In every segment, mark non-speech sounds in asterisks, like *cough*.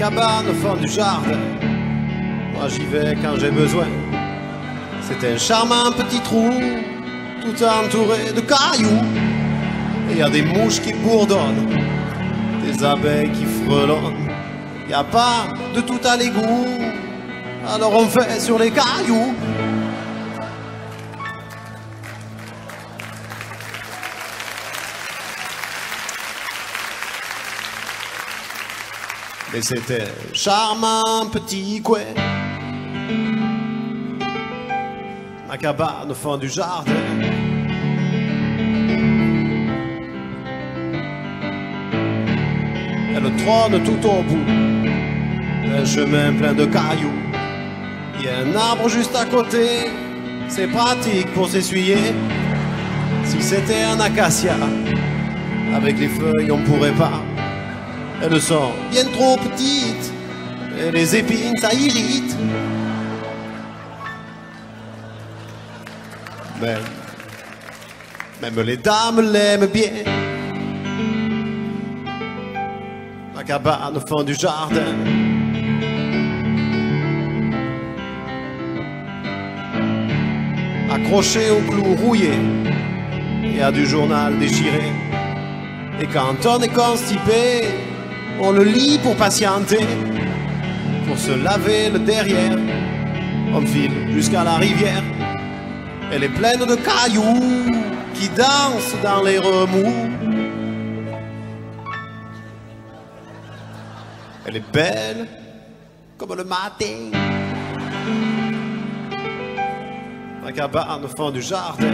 cabane au fond du jardin. Moi j'y vais quand j'ai besoin. C'est un charmant petit trou, tout entouré de cailloux. Et y a des mouches qui bourdonnent, des abeilles qui frelonnent. Y a pas de tout à l'égout, alors on fait sur les cailloux. Mais c'était un charmant petit coin. Ma cabane au fond du jardin. Elle trône tout au bout d'un chemin plein de cailloux. Il y a un arbre juste à côté, c'est pratique pour s'essuyer. Si c'était un acacia, avec les feuilles on pourrait pas. Elles sont bien trop petites, et les épines ça irrite. Même, même les dames l'aiment bien. Ma cabane au fond du jardin. Accroché au clou rouillé et à du journal déchiré. Et quand on est constipé, on le lit pour patienter, pour se laver le derrière. On file jusqu'à la rivière. Elle est pleine de cailloux qui dansent dans les remous. Elle est belle comme le matin. Ma cabane au fond du jardin.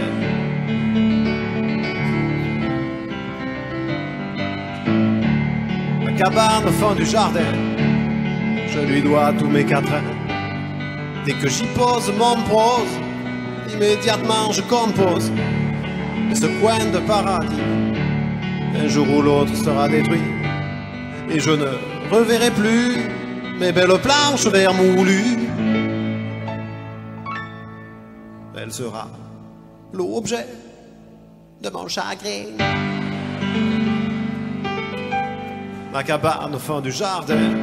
Cabane au fond du jardin. Je lui dois tous mes quatrains. Dès que j'y pose mon prose, immédiatement je compose. Ce coin de paradis, un jour ou l'autre sera détruit. Et je ne reverrai plus mes belles planches vermoulues. Elle sera l'objet de mon chagrin. Ma cabane au fond du jardin.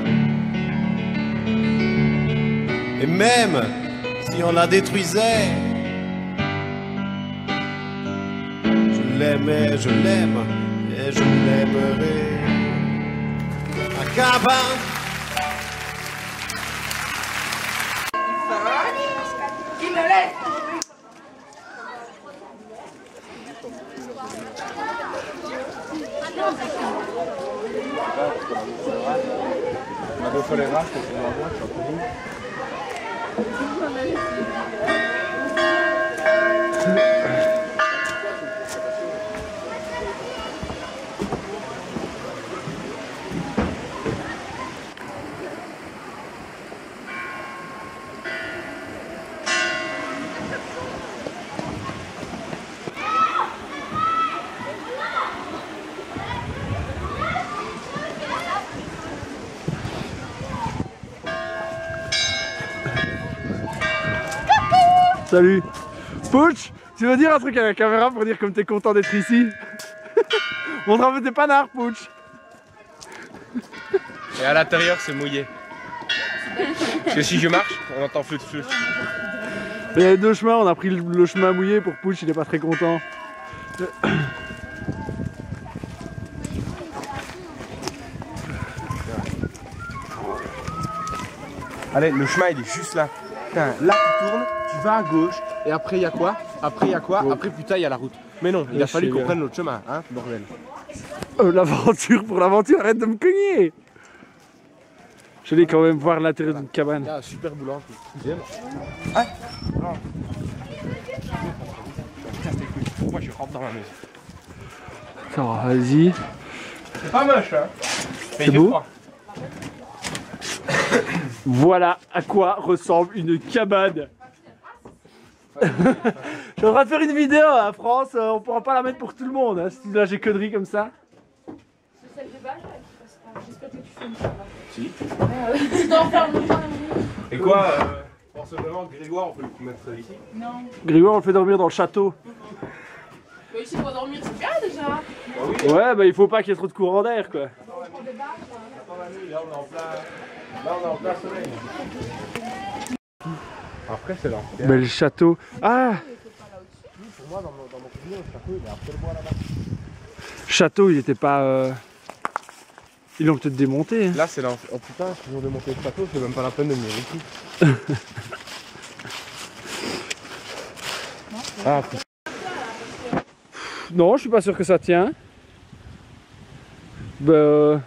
Et même si on la détruisait, je l'aimais, je l'aime, et je l'aimerai. Ma cabane. Lève Salut Pouch, tu veux dire un truc à la caméra pour dire comme t'es content d'être ici? *laughs* Montre un peu tes panards, Pouch Et à l'intérieur, c'est mouillé. Parce que si je marche, on entend flûte flûte. Il y a deux chemins, on a pris le, le chemin mouillé pour Pouch, il est pas très content. Allez, le chemin il est juste là. Putain, là tu tournes, tu vas à gauche, et après il y a quoi? Après il y a quoi? Après putain il y a la route. Mais non, il a fallu qu'on prenne l'autre chemin, hein, bordel. Euh, l'aventure pour l'aventure, arrête de me cogner Je vais quand même voir l'intérieur d'une cabane. Super boulot. Ah. Moi je rentre dans ma maison. Attends, vas-y. C'est pas moche, hein Mais C'est beau. Voilà à quoi ressemble une cabane. *laughs* Je suis en train de faire une vidéo à France, euh, on pourra pas la mettre pour tout le monde, hein, si là j'ai conneries comme ça. Celle de base, là, qui passe pas. J'espère que tu filmes ça. Si. Tu dois en faire longtemps. Et quoi euh, Forcément, Grégoire, on peut le mettre ici. Non. Grégoire, on le fait dormir dans le château. Mais ici, pour dormir, c'est bien déjà. Bah oui, Ouais, bah il faut pas qu'il y ait trop de courant d'air quoi. attends la nuit, là on est en plein. Là, on est en plein soleil. Après, c'est là. Mais le château. Ah Pour moi, dans mon, dans mon souvenir, le château, il est après le bois là-bas. Château, il était pas. euh, Ils l'ont peut-être démonté. hein. Là, c'est là. Oh putain, si ont démonté le château, c'est même pas la peine de venir ici. *laughs* ah, putain. Non, je suis pas sûr que ça tient. Bah. euh,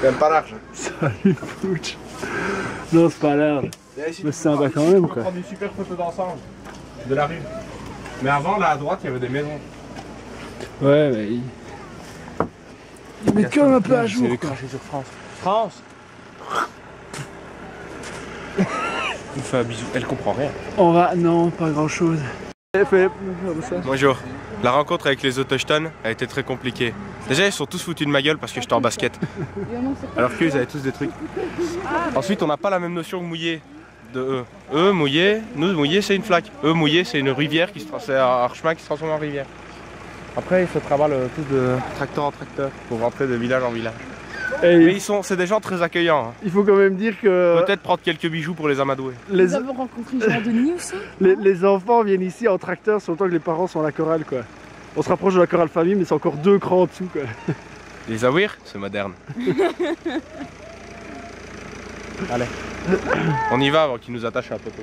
c'est même pas large. Salut Pouch. Non, c'est pas large. Mais c'est un bas quand même, On quoi. prendre une super photo d'ensemble de la rue. Mais avant, là à droite, il y avait des maisons. Ouais, mais. Il, il met comme un peu à jour, quoi. craché sur France. France *laughs* Il fait un bisou. Elle comprend rien. On va. Non, pas grand chose. Bonjour. La rencontre avec les autochtones a été très compliquée. Déjà, ils sont tous foutus de ma gueule parce que j'étais en basket. Alors qu'ils avaient tous des trucs. Ensuite, on n'a pas la même notion que mouillé de eux. Eux, mouillé, nous, mouillé, c'est une flaque. Eux, mouillé, c'est une rivière qui se tra- c'est un chemin qui se transforme en rivière. Après, ils se travaillent tous de tracteur en tracteur pour rentrer de village en village. Et Mais ils sont, c'est des gens très accueillants. hein. il faut quand même dire que Peut-être prendre quelques bijoux pour les amadouer. les, Nous avons rencontré Jean Denis aussi? *laughs* les, les enfants viennent ici en tracteur, autant que les parents sont à la chorale, quoi. On se rapproche de la chorale famille, mais c'est encore deux crans en dessous, quoi. *laughs* Les Aouirs, c'est moderne. *laughs* Allez. *coughs* On y va avant qu'ils nous attachent à un poteau.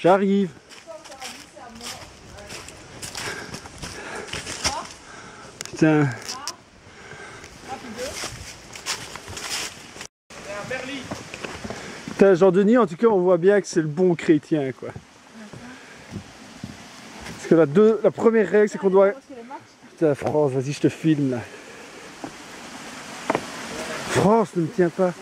J'arrive. Putain. Putain, Jean-Denis, en tout cas, on voit bien que c'est le bon chrétien, quoi. Parce que la, deux, la première règle, c'est qu'on doit... Putain, France, vas-y, je te filme. France, ne me tiens pas.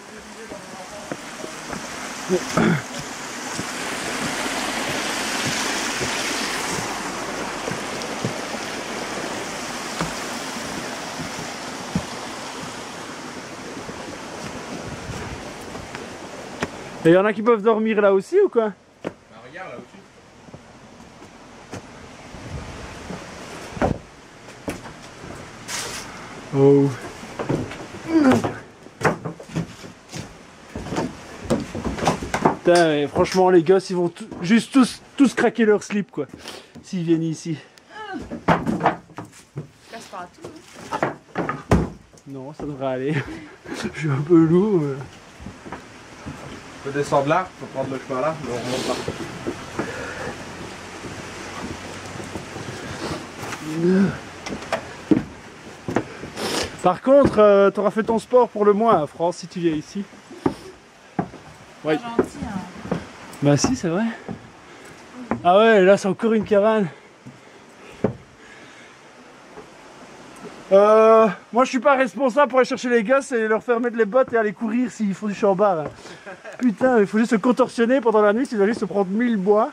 Et il y en a qui peuvent dormir là aussi ou quoi Bah, regarde là au-dessus. Oh. Putain, mais franchement, les gosses, ils vont juste tous, tous craquer leur slip, quoi. S'ils viennent ici. Casse pas à tout. hein. Non, ça devrait aller. *laughs* Je suis un peu lourd. mais- peut descendre là, on peut prendre le chemin là, mais on remonte là. Par contre, euh, t'auras fait ton sport pour le mois, hein, France, si tu viens ici. Pas gentil, hein. Bah si, c'est vrai. Ah ouais, là c'est encore une cabane. Euh, moi je suis pas responsable pour aller chercher les gosses et leur faire mettre les bottes et aller courir s'il faut du chambard. Putain, il faut juste se contorsionner pendant la nuit, il doit juste se prendre 1000 bois.